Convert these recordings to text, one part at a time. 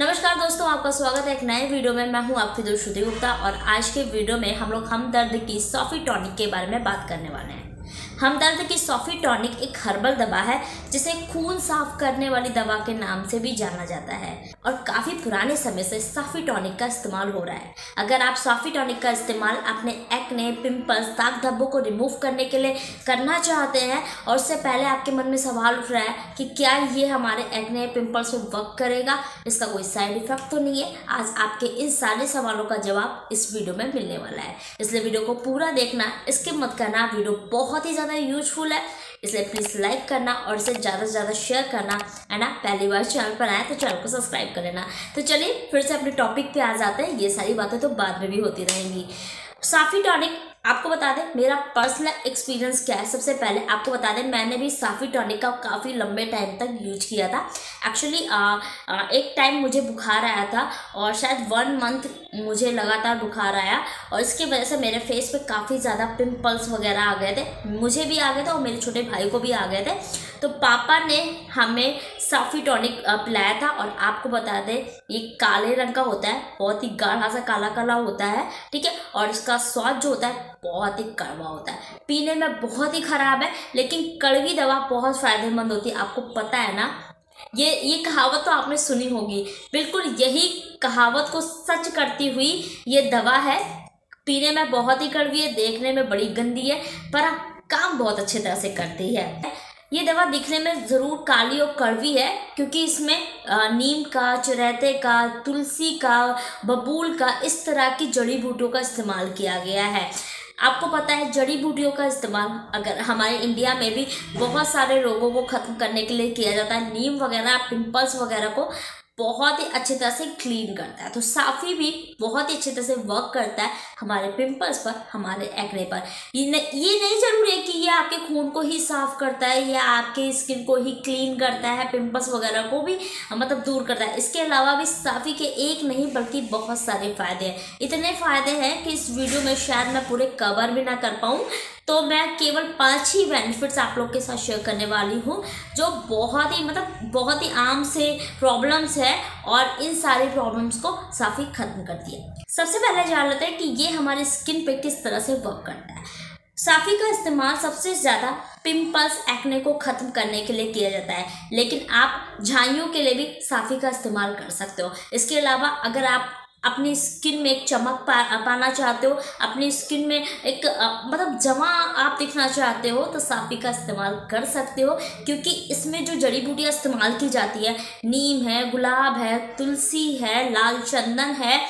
नमस्कार दोस्तों, आपका स्वागत है एक नए वीडियो में। मैं हूँ आपकी दोस्त श्रुति गुप्ता और आज के वीडियो में हम लोग हम दर्द की सॉफी टॉनिक के बारे में बात करने वाले हैं। हमदर्द की सॉफी टॉनिक एक हर्बल दवा है, जिसे खून साफ़ करने वाली दवा के नाम से भी जाना जाता है। और काफ़ी पुराने समय से सॉफी टॉनिक का इस्तेमाल हो रहा है। अगर आप सॉफी टॉनिक का इस्तेमाल अपने एक्ने, पिंपल्स, दाग धब्बों को रिमूव करने के लिए करना चाहते हैं, और उससे पहले आपके मन में सवाल उठ रहा है कि क्या ये हमारे एक्ने, पिंपल्स में वर्क करेगा, इसका कोई साइड इफ़ेक्ट तो नहीं है। आज आपके इन सारे सवालों का जवाब इस वीडियो में मिलने वाला है। इसलिए वीडियो को पूरा देखना इसके मत करना। वीडियो बहुत ही ज़्यादा ज़्यादा यूजफुल है, इसलिए प्लीज़ लाइक करना और इसे ज़्यादा से ज़्यादा शेयर करना, है ना? पहली बार चैनल पर आए तो चैनल को सब्सक्राइब कर लेना। तो चलिए, फिर से अपने टॉपिक पे आ जाते हैं। ये सारी बातें तो बाद में भी होती रहेंगी। साफी टॉनिक आपको बता दें, मेरा पर्सनल एक्सपीरियंस क्या है? सबसे पहले आपको बता दें, मैंने भी साफ़ी टॉनिक का काफ़ी लंबे टाइम तक यूज़ किया था। एक्चुअली एक टाइम मुझे बुखार आया था और शायद वन मंथ मुझे लगातार बुखार आया और इसकी वजह से मेरे फेस पे काफ़ी ज़्यादा पिंपल्स वगैरह आ गए थे। मुझे भी आ गए थे और मेरे छोटे भाई को भी आ गए थे। तो पापा ने हमें साफ़ी टॉनिक पिलाया था और आपको बता दें, ये काले रंग का होता है, बहुत ही गाढ़ा सा काला काला होता है, ठीक है? और इसका स्वाद जो होता है बहुत ही कड़वा होता है। पीने में बहुत ही ख़राब है, लेकिन कड़वी दवा बहुत फ़ायदेमंद होती है, आपको पता है ना? ये ये कहावत तो आपने सुनी होगी। बिल्कुल यही कहावत को सच करती हुई ये दवा है। पीने में बहुत ही कड़वी है, देखने में बड़ी गंदी है, पर आप काम बहुत अच्छे तरह से करती है। ये दवा दिखने में ज़रूर काली और कड़वी है, क्योंकि इसमें नीम का, चरैते का, तुलसी का, बबूल का, इस तरह की जड़ी बूटों का इस्तेमाल किया गया है। आपको पता है, जड़ी बूटियों का इस्तेमाल अगर हमारे इंडिया में भी बहुत सारे रोगों को ख़त्म करने के लिए किया जाता है। नीम वगैरह, पिंपल्स वगैरह को बहुत ही अच्छी तरह से क्लीन करता है। तो साफ़ी भी बहुत ही अच्छी तरह से वर्क करता है हमारे पिंपल्स पर हमारे एक्ने पर। ये न, ये नहीं ज़रूरी है कि ये आपके खून को ही साफ़ करता है या आपके स्किन को ही क्लीन करता है पिंपल्स वगैरह को भी मतलब दूर करता है। इसके अलावा भी साफ़ी के एक नहीं बल्कि बहुत सारे फ़ायदे हैं। इतने फ़ायदे हैं कि इस वीडियो में शायद मैं पूरे कवर भी ना कर पाऊँ। तो मैं केवल पाँच ही बेनिफिट्स आप लोग के साथ शेयर करने वाली हूँ, जो बहुत ही मतलब बहुत ही आम से प्रॉब्लम्स है और इन सारी प्रॉब्लम्स को साफ़ी ख़त्म करती है सबसे पहले जान लेते हैं कि ये हमारे स्किन पे किस तरह से वर्क करता है। साफ़ी का इस्तेमाल सबसे ज़्यादा पिंपल्स एक्ने को ख़त्म करने के लिए किया जाता है, लेकिन आप झाइयों के लिए भी साफ़ी का इस्तेमाल कर सकते हो। इसके अलावा अगर आप अपनी स्किन में एक चमक पा, पाना चाहते हो, अपनी स्किन में एक मतलब जमा आप दिखना चाहते हो तो साफ़ी का इस्तेमाल कर सकते हो, क्योंकि इसमें जो जड़ी बूटियाँ इस्तेमाल की जाती है, नीम है, गुलाब है, तुलसी है, लाल चंदन है,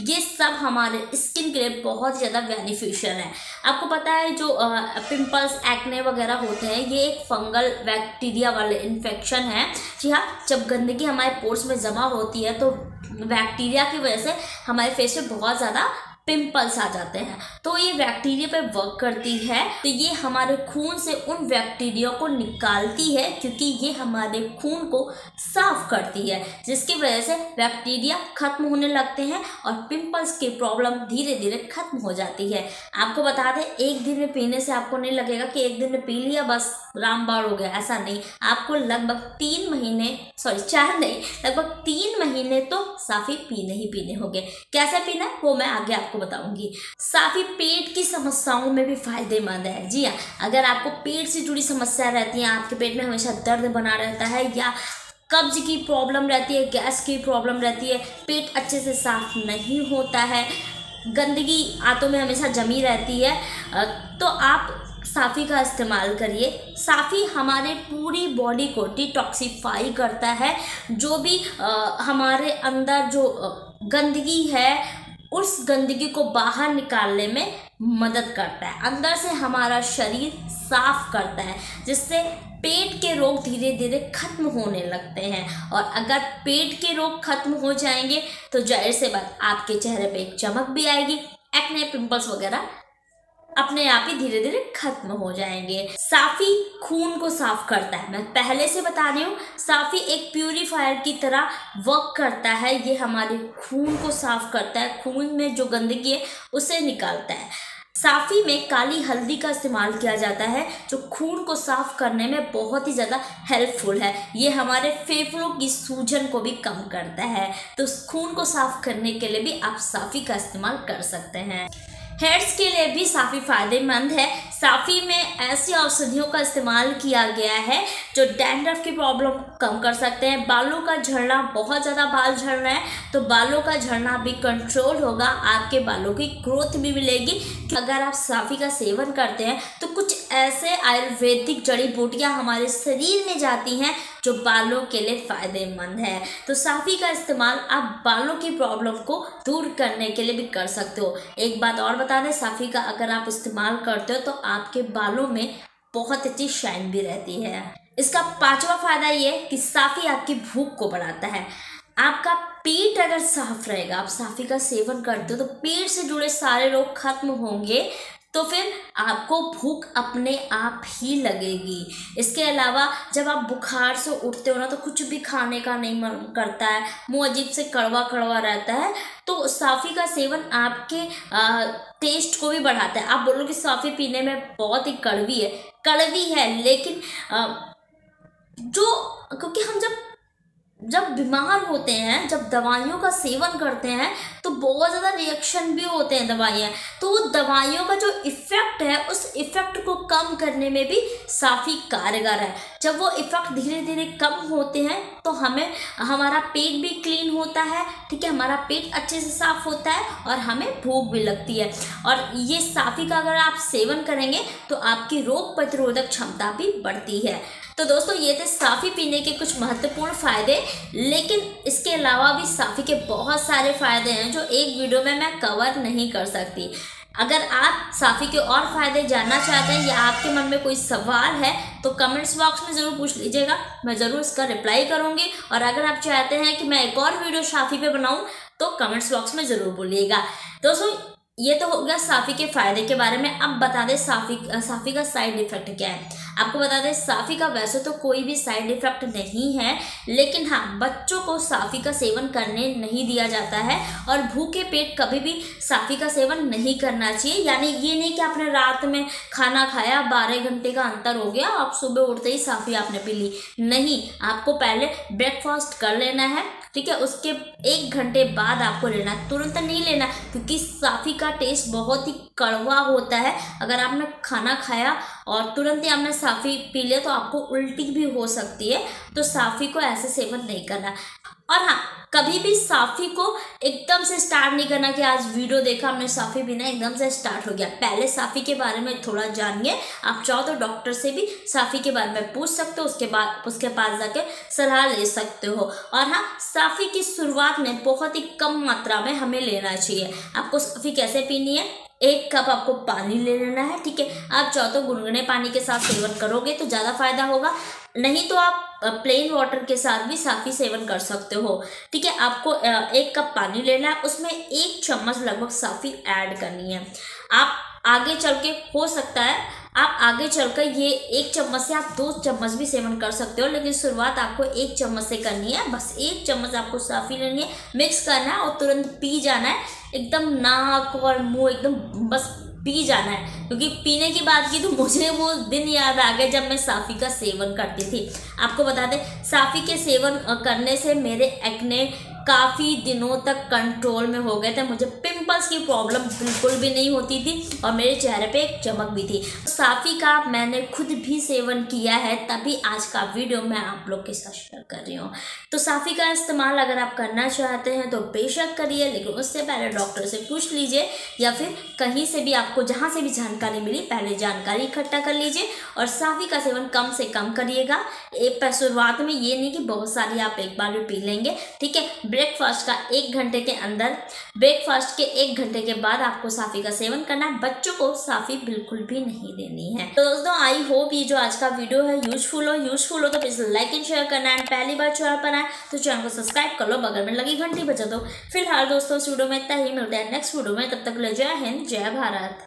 ये सब हमारे स्किन के लिए बहुत ज़्यादा बेनिफिशियल है। आपको पता है जो पिंपल्स एक्ने वगैरह होते हैं, ये एक फंगल बैक्टीरिया वाले इन्फेक्शन है। जी हाँ जब गंदगी हमारे पोर्स में जमा होती है तो बैक्टीरिया की वजह से हमारे फेस पे बहुत ज़्यादा पिंपल्स आ जाते हैं। तो ये बैक्टीरिया पे वर्क करती है। तो ये हमारे खून से उन बैक्टीरिया को निकालती है, क्योंकि ये हमारे खून को साफ़ करती है, जिसकी वजह से बैक्टीरिया खत्म होने लगते हैं और पिंपल्स की प्रॉब्लम धीरे धीरे खत्म हो जाती है। आपको बता दें, एक दिन में पीने से आपको नहीं लगेगा कि एक दिन में पी लिया, बस रामबाड़ हो गया, ऐसा नहीं। आपको लगभग तीन महीने सॉरी चार नहीं, लगभग तीन महीने तो साफी पीने ही पीने होंगे। कैसे पीना वो मैं आगे आपको बताऊँगी। साफी पेट की समस्याओं में भी फ़ायदेमंद है। जी हाँ अगर आपको पेट से जुड़ी समस्या रहती है, आपके पेट में हमेशा दर्द बना रहता है या कब्ज की प्रॉब्लम रहती है, गैस की प्रॉब्लम रहती है, पेट अच्छे से साफ़ नहीं होता है, गंदगी आंतों में हमेशा जमी रहती है तो आप साफ़ी का इस्तेमाल करिए। साफ़ी हमारे पूरी बॉडी को डिटॉक्सीफाई करता है। जो भी आ, हमारे अंदर जो गंदगी है उस गंदगी को बाहर निकालने में मदद करता है। अंदर से हमारा शरीर साफ़ करता है जिससे पेट के रोग धीरे धीरे खत्म होने लगते हैं। और अगर पेट के रोग खत्म हो जाएँगे तो ज़ाहिर से बात आपके चेहरे पे एक चमक भी आएगी एक्ने पिंपल्स वगैरह अपने आप ही धीरे धीरे खत्म हो जाएँगे। साफी खून को साफ़ करता है। मैं पहले से बता रही हूँ, साफी एक प्यूरीफायर की तरह वर्क करता है। ये हमारे खून को साफ़ करता है। खून में जो गंदगी है, उसे निकालता है। साफ़ी में काली हल्दी का इस्तेमाल किया जाता है, जो खून को साफ़ करने में बहुत ही ज़्यादा हेल्पफुल है। ये हमारे फेफड़ों की सूजन को भी कम करता है। तो खून को साफ़ करने के लिए भी आप साफ़ी का इस्तेमाल कर सकते हैं। हेड्स के लिए भी काफ़ी फ़ायदेमंद है। साफ़ी में ऐसी औषधियों का इस्तेमाल किया गया है जो डैंड्रफ की प्रॉब्लम कम कर सकते हैं। बालों का झड़ना बहुत ज़्यादा बाल झड़ रहे हैं तो बालों का झड़ना भी कंट्रोल होगा। आपके बालों की ग्रोथ भी मिलेगी। अगर आप साफ़ी का सेवन करते हैं तो कुछ ऐसे आयुर्वेदिक जड़ी बूटियाँ हमारे शरीर में जाती हैं जो बालों के लिए फ़ायदेमंद है। तो साफ़ी का इस्तेमाल आप बालों की प्रॉब्लम को दूर करने के लिए भी कर सकते हो। एक बात और बता दें, साफ़ी का अगर आप इस्तेमाल करते हो तो आपके बालों में बहुत अच्छी शाइन भी रहती है। इसका पांचवा फ़ायदा ये कि साफ़ी आपकी भूख को बढ़ाता है। आपका पेट अगर साफ़ रहेगा, आप साफ़ी का सेवन करते हो तो पेट से जुड़े सारे रोग खत्म होंगे। तो फिर आपको भूख अपने आप ही लगेगी। इसके अलावा जब आप बुखार से उठते हो ना तो कुछ भी खाने का नहीं मन करता है मुँह अजीब से कड़वा कड़वा रहता है तो साफ़ी का सेवन आपके आ, टेस्ट को भी बढ़ाता है। आप बोलो कि साफ़ी पीने में बहुत ही कड़वी है कड़वी है लेकिन आ, जो क्योंकि हम जब जब बीमार होते हैं, जब दवाइयों का सेवन करते हैं तो बहुत ज़्यादा रिएक्शन भी होते हैं दवाइयाँ। तो वो दवाइयों का जो इफ़ेक्ट है, उस इफ़ेक्ट को कम करने में भी काफ़ी कारगर है। जब वो इफ़ेक्ट धीरे धीरे कम होते हैं तो हमें, हमारा पेट भी क्लीन होता है, ठीक है? हमारा पेट अच्छे से साफ़ होता है और हमें भूख भी लगती है। और ये साफ़ी का अगर आप सेवन करेंगे तो आपकी रोग प्रतिरोधक क्षमता भी बढ़ती है। तो दोस्तों, ये थे साफ़ी पीने के कुछ महत्वपूर्ण फ़ायदे, लेकिन इसके अलावा भी साफ़ी के बहुत सारे फ़ायदे हैं जो एक वीडियो में मैं कवर नहीं कर सकती। अगर आप साफ़ी के और फ़ायदे जानना चाहते हैं या आपके मन में कोई सवाल है तो कमेंट्स बॉक्स में ज़रूर पूछ लीजिएगा। मैं ज़रूर इसका रिप्लाई करूँगी। और अगर आप चाहते हैं कि मैं एक और वीडियो साफ़ी पे बनाऊँ तो कमेंट्स बॉक्स में ज़रूर बोलिएगा। दोस्तों, ये तो हो गया साफ़ी के फ़ायदे के बारे में। अब बता दें साफ़ी साफ़ी का साइड इफ़ेक्ट क्या है। आपको बता दें, साफ़ी का वैसे तो कोई भी साइड इफ़ेक्ट नहीं है, लेकिन हाँ बच्चों को साफ़ी का सेवन करने नहीं दिया जाता है और भूखे पेट कभी भी साफ़ी का सेवन नहीं करना चाहिए। यानी ये नहीं कि आपने रात में खाना खाया, बारह घंटे का अंतर हो गया, आप सुबह उठते ही साफ़ी आपने पी ली। नहीं, आपको पहले ब्रेकफास्ट कर लेना है ठीक है, उसके एक घंटे बाद आपको लेना तुरंत नहीं लेना, क्योंकि साफ़ी का टेस्ट बहुत ही कड़वा होता है। अगर आपने खाना खाया और तुरंत ही आपने साफ़ी पी लिया तो आपको उल्टी भी हो सकती है। तो साफ़ी को ऐसे सेवन नहीं करना। और हाँ कभी भी साफ़ी को एकदम से स्टार्ट नहीं करना कि आज वीडियो देखा, हमने साफ़ी पीना एकदम से स्टार्ट हो गया। पहले साफ़ी के बारे में थोड़ा जानिए। आप चाहो तो डॉक्टर से भी साफ़ी के बारे में पूछ सकते हो, उसके बाद, उसके पास जाके सलाह ले सकते हो। और हाँ साफ़ी की शुरुआत में बहुत ही कम मात्रा में हमें लेना चाहिए। आपको साफ़ी कैसे पीनी है? एक कप आपको पानी ले लेना है, ठीक है? आप चाहो तो गुनगुने पानी के साथ सेवन करोगे तो ज़्यादा फ़ायदा होगा। नहीं तो आप प्लेन वाटर के साथ भी साफ़ी सेवन कर सकते हो, ठीक है? आपको एक कप पानी लेना है, उसमें एक चम्मच लगभग साफ़ी ऐड करनी है। आप आगे चल के हो सकता है आप आगे चलकर ये एक चम्मच से आप दो चम्मच भी सेवन कर सकते हो, लेकिन शुरुआत आपको एक चम्मच से करनी है। बस एक चम्मच आपको साफ़ी लेनी है, मिक्स करना है और तुरंत पी जाना है। एकदम नाक और मुँह एकदम बस पी जाना है, क्योंकि पीने की बात की तो मुझे वो दिन याद आ गया जब मैं साफ़ी का सेवन करती थी। आपको बता दें, साफ़ी के सेवन करने से मेरे एक्ने काफ़ी दिनों तक कंट्रोल में हो गए थे, मुझे पिंपल्स की प्रॉब्लम बिल्कुल भी नहीं होती थी और मेरे चेहरे पे एक चमक भी थी। साफ़ी का मैंने खुद भी सेवन किया है, तभी आज का वीडियो मैं आप लोग के साथ शेयर कर रही हूँ। तो साफ़ी का इस्तेमाल अगर आप करना चाहते हैं तो बेशक करिए, लेकिन उससे पहले डॉक्टर से पूछ लीजिए या फिर कहीं से भी आपको जहाँ से भी जानकारी मिली, पहले जानकारी इकट्ठा कर लीजिए और साफ़ी का सेवन कम से कम करिएगा। एक शुरुआत में ये नहीं कि बहुत सारी आप एक बार भी पी लेंगे, ठीक है? ब्रेकफास्ट का एक घंटे के अंदर ब्रेकफास्ट के एक घंटे के बाद आपको साफ़ी का सेवन करना है। बच्चों को साफ़ी बिल्कुल भी नहीं देनी है। तो दोस्तों आई होप ये जो आज का वीडियो है यूजफुल हो। यूजफुल हो तो प्लीज़ लाइक एंड शेयर करना है पहली बार चैनल पर आए तो चैनल को सब्सक्राइब कर लो। बगल में लगी घंटी बचा दो। फ़िलहाल दोस्तों इस वीडियो में इतना ही। मिलता है नेक्स्ट वीडियो में। तब तक ले जय हिंद, जय भारत।